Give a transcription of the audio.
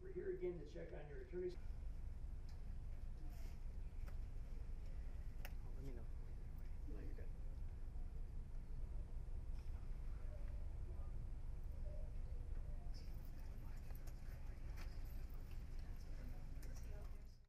We're here again to check on your attorney's.